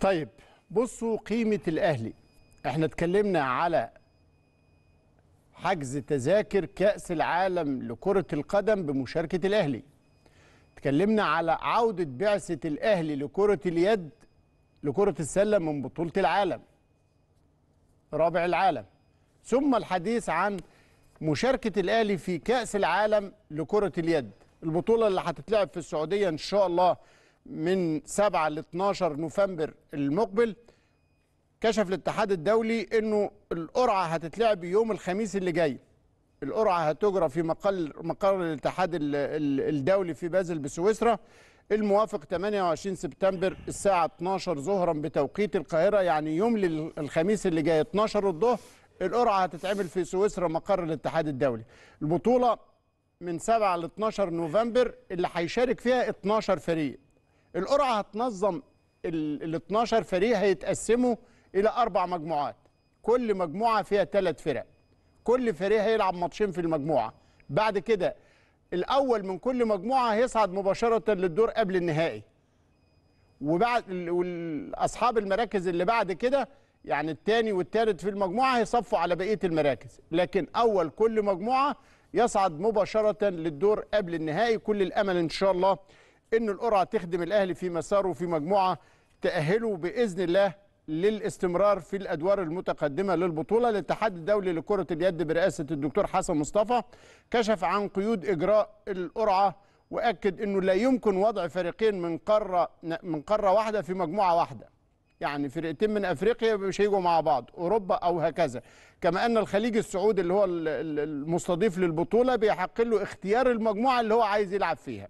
طيب بصوا قيمة الأهلي. إحنا اتكلمنا على حجز تذاكر كأس العالم لكرة القدم بمشاركة الأهلي. اتكلمنا على عودة بعثة الأهلي لكرة اليد لكرة السلة من بطولة العالم رابع العالم. ثم الحديث عن مشاركة الأهلي في كأس العالم لكرة اليد البطولة اللي هتتلعب في السعودية إن شاء الله من 7 ل 12 نوفمبر المقبل كشف الاتحاد الدولي إنه القرعة هتتلعب يوم الخميس اللي جاي. القرعة هتجرى في مقر مقر الاتحاد ال- ال- الدولي في بازل بسويسرا الموافق 28 سبتمبر الساعة 12 ظهرا بتوقيت القاهرة يعني يوم الخميس اللي جاي 12 الظهر القرعة هتتعمل في سويسرا مقر الاتحاد الدولي. البطولة من 7 ل 12 نوفمبر اللي هيشارك فيها 12 فريق. القرعة هتنظم ال 12 فريق هيتقسموا إلى أربع مجموعات. كل مجموعة فيها ثلاث فرق. كل فريق هيلعب ماتشين في المجموعة. بعد كده الأول من كل مجموعة هيصعد مباشرة للدور قبل النهائي. وبعد واصحاب المراكز اللي بعد كده يعني الثاني والثالث في المجموعة هيصفوا على بقية المراكز. لكن أول كل مجموعة يصعد مباشرة للدور قبل النهائي. كل الأمل إن شاء الله إن القرعة تخدم الأهلي في مساره في مجموعة تأهله بإذن الله للاستمرار في الأدوار المتقدمة للبطولة الاتحاد الدولي لكرة اليد برئاسة الدكتور حسن مصطفى. كشف عن قيود إجراء القرعة وأكد إنه لا يمكن وضع فريقين من قارة من قارة واحدة في مجموعة واحدة. يعني فرقتين من أفريقيا مش هيجوا مع بعض أوروبا أو هكذا. كما أن الخليج السعودي اللي هو ال- ال- المستضيف للبطولة بيحق له اختيار المجموعة اللي هو عايز يلعب فيها.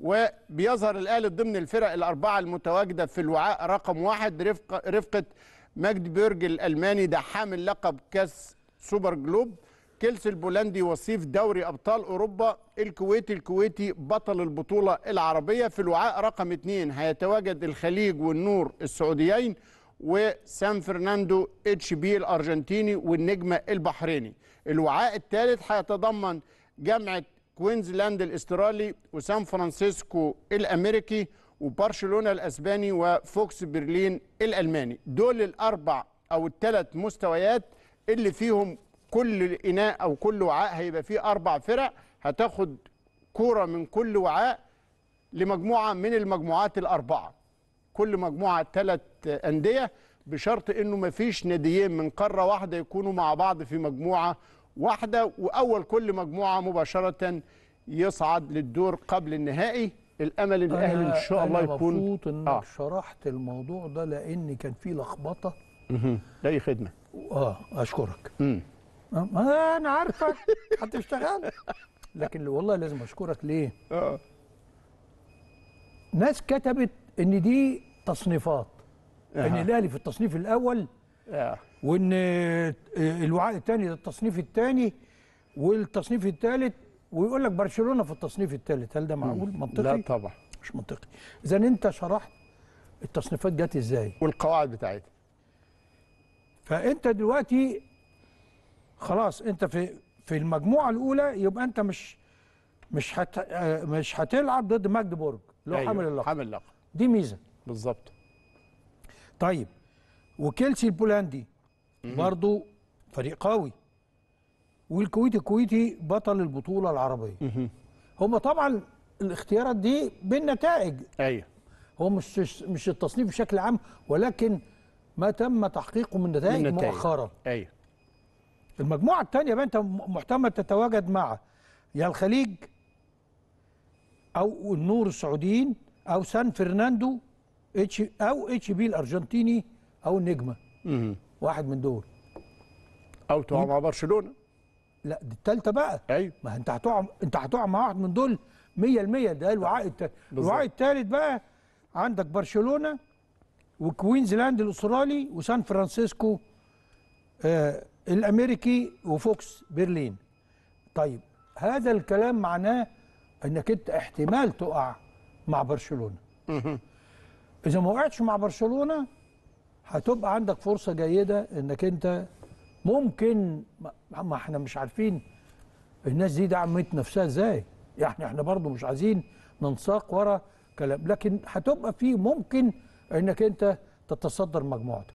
وبيظهر الأهلي ضمن الفرق الأربعة المتواجدة في الوعاء رقم واحد رفقة ماجديبورج الألماني ده حامل لقب كاس سوبر جلوب كيلسي البولندي وصيف دوري أبطال أوروبا الكويتي الكويتي بطل البطولة العربية في الوعاء رقم اثنين هيتواجد الخليج والنور السعوديين وسان فرناندو HP الأرجنتيني والنجمة البحريني. الوعاء الثالث هيتضمن جامعة كوينزلاند الإسترالي وسان فرانسيسكو الأمريكي وبرشلونة الأسباني وفوكس برلين الألماني. دول الأربع أو الثلاث مستويات اللي فيهم كل إناء أو كل وعاء هيبقى فيه أربع فرق هتاخد كرة من كل وعاء لمجموعة من المجموعات الأربعة. كل مجموعة ثلاث أندية بشرط إنه ما فيش ناديين من قارة واحدة يكونوا مع بعض في مجموعة واحدة وأول كل مجموعة مباشرة يصعد للدور قبل النهائي الأمل إن الأهلي إن شاء الله أنا يكون مبسوط إنك آه. آه. شرحت الموضوع ده لأن كان فيه لخبطة مهم. اي خدمة آه أشكرك مم. آه، أنا عارفك هتشتغل لكن والله لازم أشكرك ليه آه ناس كتبت إن دي تصنيفات ان أها. الأهلي في التصنيف الأول آه. وإن آه، الوعاء الثاني ده التصنيف الثاني والتصنيف الثالث ويقول لك برشلونة في التصنيف الثالث هل ده معقول؟ منطقي؟ لا طبعا. مش منطقي. اذا أنت شرحت التصنيفات جت إزاي. والقواعد بتاعتها. فأنت دلوقتي خلاص أنت في في المجموعة الأولى يبقى أنت مش مش هت آه، مش هتلعب ضد ماجدبورج اللي هو أيوة، حامل اللقب. حامل اللقب. دي ميزة. بالظبط. طيب وكيلسي البولندي برضو فريق قوي. والكويتي الكويتي بطل البطولة العربية. هم طبعا الاختيارات دي بالنتائج. أيوه. هو مش مش التصنيف بشكل عام ولكن ما تم تحقيقه من نتائج بالنتائج. مؤخرا. أيوه. المجموعة الثانية بقى أنت محتمل تتواجد مع يا الخليج أو النور السعوديين أو سان فرناندو H أو HP الأرجنتيني أو النجمه. واحد من دول. أو تقع مع برشلونة. لا دي الثالثه بقى. أيوه. ما انت هتقع انت هتقع مع واحد من دول 100% ده الوعاء الثالث. الوعاء الثالث بقى عندك برشلونة وكوينزلاند الأسترالي وسان فرانسيسكو آه الأمريكي وفوكس برلين. طيب هذا الكلام معناه إنك أنت احتمال تقع مع برشلونة. إذا ما وقعتش مع برشلونة هتبقى عندك فرصة جيدة إنك أنت ممكن ما- إحنا مش عارفين الناس دي دعمت نفسها إزاي. يعني إحنا برضو مش عايزين ننساق ورا كلام لكن هتبقى في ممكن إنك أنت تتصدر مجموعتك.